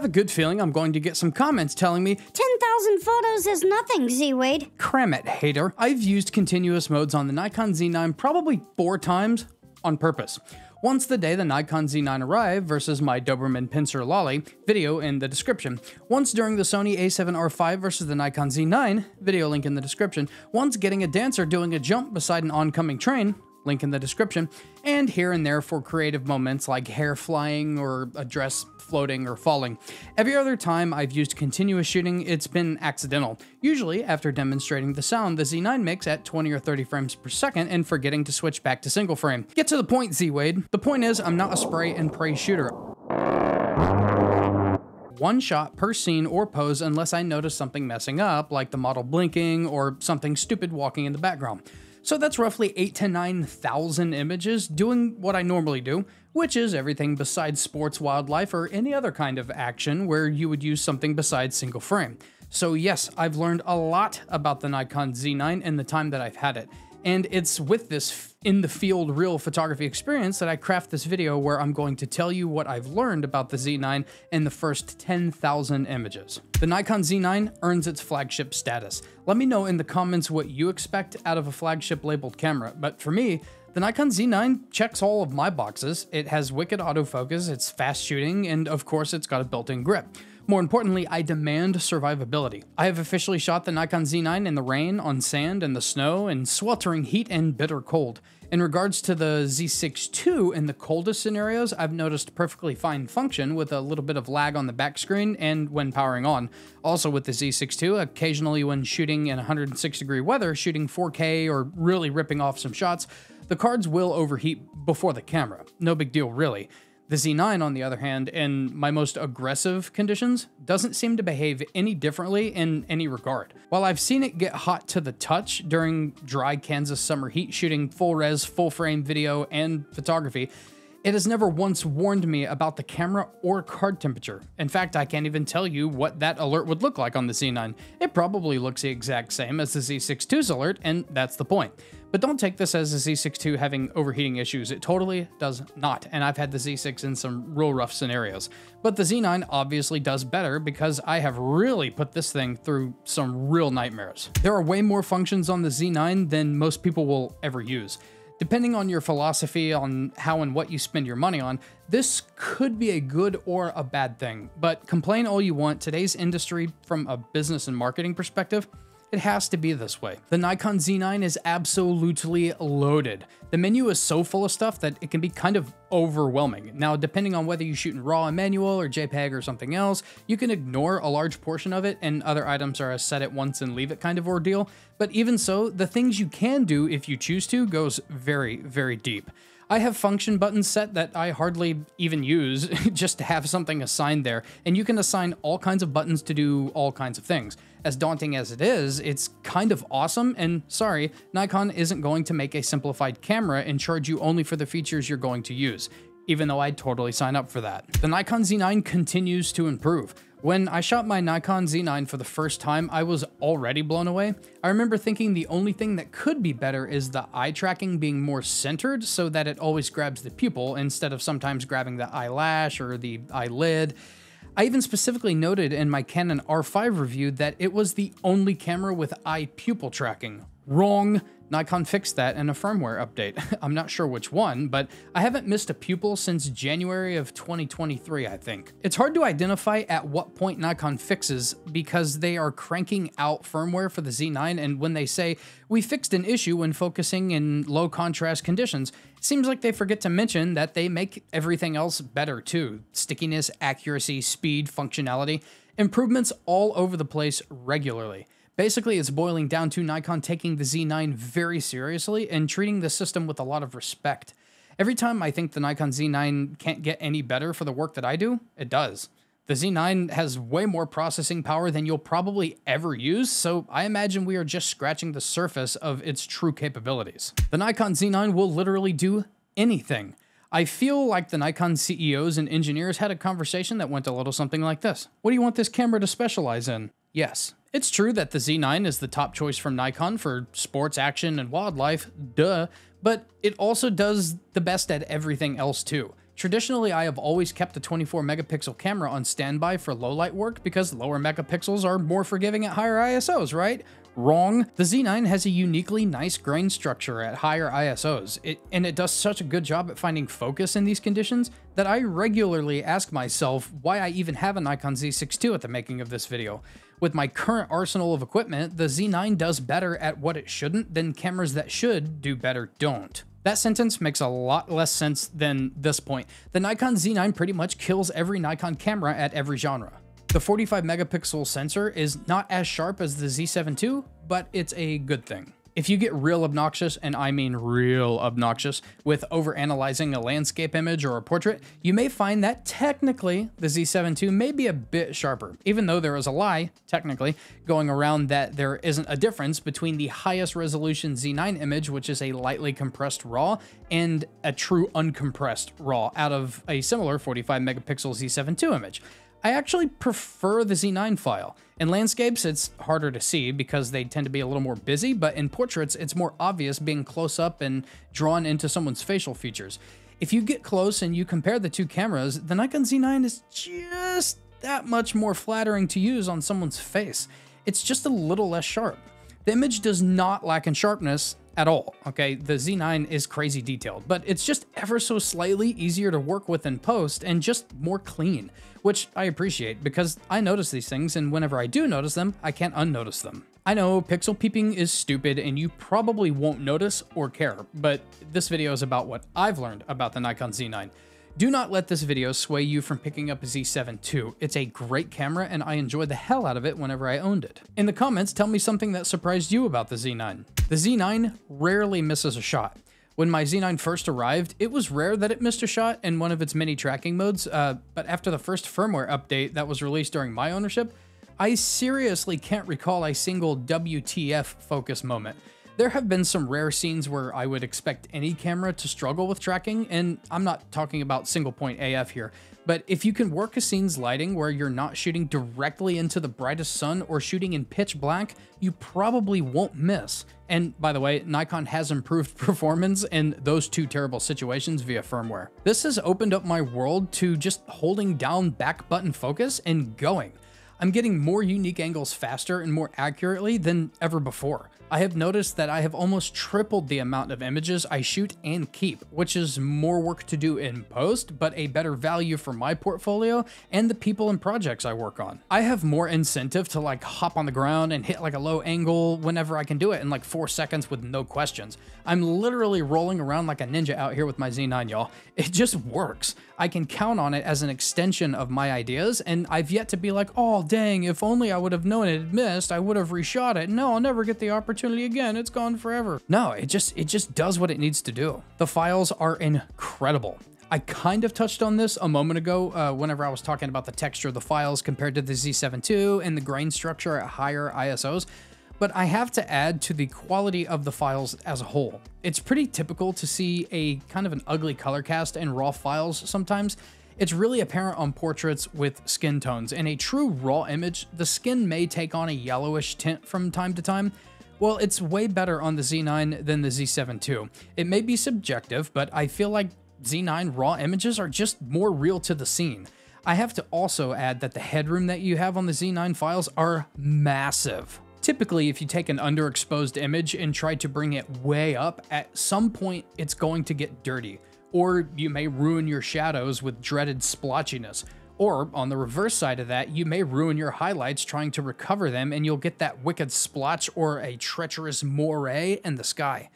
have a good feeling I'm going to get some comments telling me, 10,000 photos is nothing, Z Wade. cram it, hater. I've used continuous modes on the Nikon Z9 probably four times on purpose. Once the day the Nikon Z9 arrived versus my Doberman Pinscher Lolli, video in the description. Once during the Sony a7R5 versus the Nikon Z9, video link in the description. Once getting a dancer doing a jump beside an oncoming train, link in the description, and here and there for creative moments like hair flying or a dress floating or falling. Every other time I've used continuous shooting, it's been accidental, usually after demonstrating the sound the Z9 makes at 20 or 30 frames per second and forgetting to switch back to single frame. Get to the point, Z Wade. The point is, I'm not a spray and pray shooter one shot per scene or pose unless I notice something messing up, like the model blinking or something stupid walking in the background. So that's roughly 8 to 9,000 images doing what I normally do, which is everything besides sports, wildlife, or any other kind of action where you would use something besides single frame. So yes, I've learned a lot about the Nikon Z9 in the time that I've had it. And it's with this in the field real photography experience that I craft this video where I'm going to tell you what I've learned about the Z9 in the first 10,000 images. The Nikon Z9 earns its flagship status. Let me know in the comments what you expect out of a flagship labeled camera, but for me, the Nikon Z9 checks all of my boxes. It has wicked autofocus, it's fast shooting, and of course it's got a built-in grip. More importantly, I demand survivability. I have officially shot the Nikon Z9 in the rain, on sand, in the snow, in sweltering heat and bitter cold. In regards to the Z6 II, in the coldest scenarios, I've noticed perfectly fine function with a little bit of lag on the back screen and when powering on. Also with the Z6 II, occasionally when shooting in 106 degree weather, shooting 4K or really ripping off some shots, the cards will overheat before the camera. No big deal really. The Z9, on the other hand, in my most aggressive conditions, doesn't seem to behave any differently in any regard. While I've seen it get hot to the touch during dry Kansas summer heat shooting full res, full frame video and photography, it has never once warned me about the camera or card temperature. In fact, I can't even tell you what that alert would look like on the Z9. It probably looks the exact same as the Z6 II's alert, and that's the point. But don't take this as the Z6 II having overheating issues. It totally does not, and I've had the Z6 in some real rough scenarios. But the Z9 obviously does better because I have really put this thing through some real nightmares. There are way more functions on the Z9 than most people will ever use. Depending on your philosophy on how and what you spend your money on, this could be a good or a bad thing. But complain all you want, today's industry, from a business and marketing perspective, it has to be this way. The Nikon Z9 is absolutely loaded. The menu is so full of stuff that it can be kind of overwhelming. Now, depending on whether you shoot in RAW and manual or JPEG or something else, you can ignore a large portion of it and other items are a set it once and leave it kind of ordeal. But even so, the things you can do if you choose to goes very, very deep. I have function buttons set that I hardly even use just to have something assigned there, and you can assign all kinds of buttons to do all kinds of things. As daunting as it is, it's kind of awesome, and sorry, Nikon isn't going to make a simplified camera and charge you only for the features you're going to use, even though I'd totally sign up for that. The Nikon Z9 continues to improve. When I shot my Nikon Z9 for the first time, I was already blown away. I remember thinking the only thing that could be better is the eye tracking being more centered so that it always grabs the pupil instead of sometimes grabbing the eyelash or the eyelid. I even specifically noted in my Canon R5 review that it was the only camera with eye pupil tracking. Wrong. Nikon fixed that in a firmware update. I'm not sure which one, but I haven't missed a pupil since January of 2023, I think. It's hard to identify at what point Nikon fixes because they are cranking out firmware for the Z9, and when they say, we fixed an issue when focusing in low contrast conditions, it seems like they forget to mention that they make everything else better too. Stickiness, accuracy, speed, functionality, improvements all over the place regularly. Basically, it's boiling down to Nikon taking the Z9 very seriously and treating the system with a lot of respect. Every time I think the Nikon Z9 can't get any better for the work that I do, it does. The Z9 has way more processing power than you'll probably ever use, so I imagine we are just scratching the surface of its true capabilities. The Nikon Z9 will literally do anything. I feel like the Nikon CEOs and engineers had a conversation that went a little something like this. What do you want this camera to specialize in? Yes, it's true that the Z9 is the top choice from Nikon for sports, action, and wildlife, duh, but it also does the best at everything else too. Traditionally, I have always kept a 24 megapixel camera on standby for low light work because lower megapixels are more forgiving at higher ISOs, right? Wrong. The Z9 has a uniquely nice grain structure at higher ISOs, it, and it does such a good job at finding focus in these conditions that I regularly ask myself why I even have a Nikon Z6 II at the making of this video. With my current arsenal of equipment, the Z9 does better at what it shouldn't than cameras that should do better don't. That sentence makes a lot less sense than this point. The Nikon Z9 pretty much kills every Nikon camera at every genre. The 45 megapixel sensor is not as sharp as the Z7 II, but it's a good thing. If you get real obnoxious, and I mean real obnoxious, with overanalyzing a landscape image or a portrait, you may find that technically the Z7 II may be a bit sharper, even though there is a lie, technically, going around that there isn't a difference between the highest resolution Z9 image, which is a lightly compressed RAW, and a true uncompressed RAW out of a similar 45 megapixel Z7 II image. I actually prefer the Z9 file. In landscapes, it's harder to see because they tend to be a little more busy, but in portraits, it's more obvious being close up and drawn into someone's facial features. If you get close and you compare the two cameras, the Nikon Z9 is just that much more flattering to use on someone's face. It's just a little less sharp. The image does not lack in sharpness at all, okay? The Z9 is crazy detailed, but it's just ever so slightly easier to work with in post and just more clean which I appreciate because I notice these things, and whenever I do notice them, I can't unnotice them. I know pixel peeping is stupid and you probably won't notice or care, but this video is about what I've learned about the Nikon Z9. Do not let this video sway you from picking up a Z7 II. It's a great camera and I enjoyed the hell out of it whenever I owned it. In the comments, tell me something that surprised you about the Z9. The Z9 rarely misses a shot. When my Z9 first arrived, it was rare that it missed a shot in one of its many tracking modes, uh, but after the first firmware update that was released during my ownership, I seriously can't recall a single WTF focus moment. There have been some rare scenes where I would expect any camera to struggle with tracking, and I'm not talking about single point AF here, but if you can work a scene's lighting where you're not shooting directly into the brightest sun or shooting in pitch black, you probably won't miss. And by the way, Nikon has improved performance in those two terrible situations via firmware. This has opened up my world to just holding down back button focus and going. I'm getting more unique angles faster and more accurately than ever before. I have noticed that I have almost tripled the amount of images I shoot and keep, which is more work to do in post, but a better value for my portfolio and the people and projects I work on. I have more incentive to like hop on the ground and hit like a low angle whenever I can do it in like four seconds with no questions. I'm literally rolling around like a ninja out here with my Z9, y'all. It just works. I can count on it as an extension of my ideas, and I've yet to be like, oh dang, if only I would have known it had missed, I would have reshot it. No, I'll never get the opportunity opportunity again. It's gone forever. No, it just it just does what it needs to do. The files are incredible. I kind of touched on this a moment ago uh, whenever I was talking about the texture of the files compared to the Z7 II and the grain structure at higher ISOs, but I have to add to the quality of the files as a whole. It's pretty typical to see a kind of an ugly color cast in RAW files sometimes. It's really apparent on portraits with skin tones. In a true RAW image, the skin may take on a yellowish tint from time to time, well, it's way better on the Z9 than the Z7 II. It may be subjective, but I feel like Z9 raw images are just more real to the scene. I have to also add that the headroom that you have on the Z9 files are massive. Typically, if you take an underexposed image and try to bring it way up, at some point it's going to get dirty, or you may ruin your shadows with dreaded splotchiness, or, on the reverse side of that, you may ruin your highlights trying to recover them and you'll get that wicked splotch or a treacherous moire in the sky.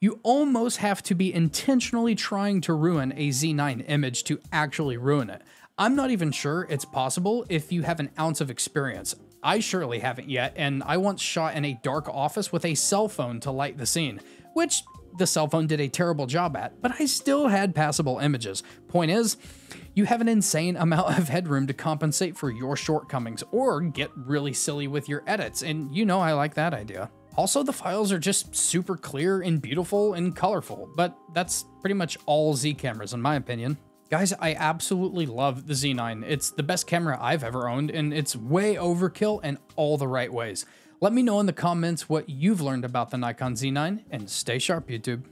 You almost have to be intentionally trying to ruin a Z9 image to actually ruin it. I'm not even sure it's possible if you have an ounce of experience. I surely haven't yet, and I once shot in a dark office with a cell phone to light the scene, which the cell phone did a terrible job at, but I still had passable images. Point is, you have an insane amount of headroom to compensate for your shortcomings or get really silly with your edits, and you know I like that idea. Also, the files are just super clear and beautiful and colorful, but that's pretty much all Z cameras in my opinion. Guys, I absolutely love the Z9. It's the best camera I've ever owned, and it's way overkill in all the right ways. Let me know in the comments what you've learned about the Nikon Z9, and stay sharp, YouTube.